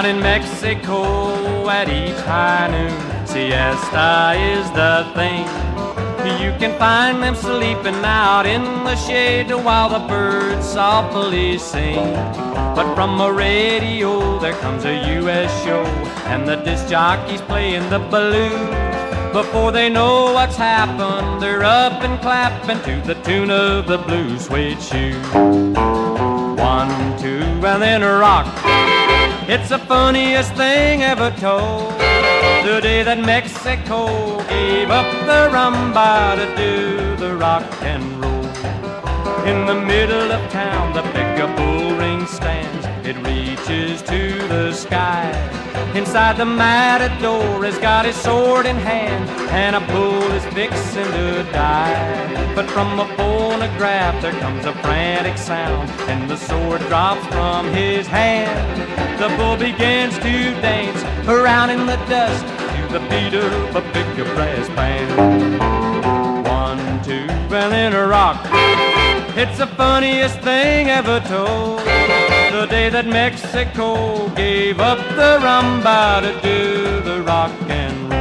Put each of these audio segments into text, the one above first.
Down in Mexico at each high noon, siesta is the thing. You can find them sleeping out in the shade while the birds softly sing. But from a radio there comes a U.S. show, and the disc jockeys playing the blues. Before they know what's happened, they're up and clapping to the tune of the blue suede shoe. One, two, and then a rock. It's the funniest thing ever told. The day that Mexico gave up the rumba to do the rock and roll. In the middle of town, the big bull ring stands. It reaches to the sky. Inside the matador has got his sword in hand, and a bull is fixing to die. But from a phonograph there comes a frantic sound, and the sword drops from his hand. The bull begins to dance around in the dust to the beat of a big brass band. One, two, and then a rock. It's the funniest thing ever told. The day that Mexico gave up the rumba to do the rock and In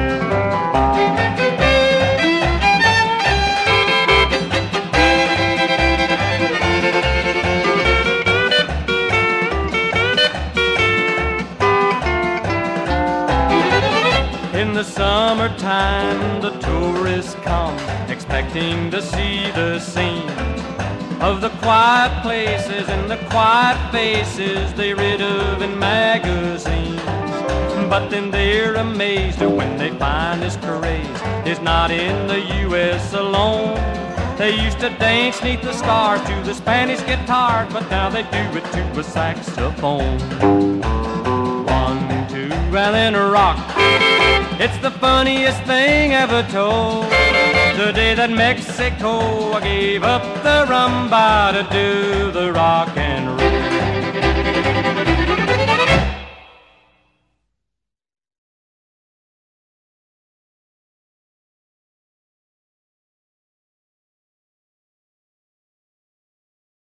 the summertime, the tourists come expecting to see the scene of the quiet places and the quiet faces they read of in magazines. But then they're amazed when they find this craze is not in the U.S. alone. They used to dance neath the stars to the Spanish guitars, but now they do it to a saxophone. A rock. It's the funniest thing ever told. The day that Mexico gave up the rumba to do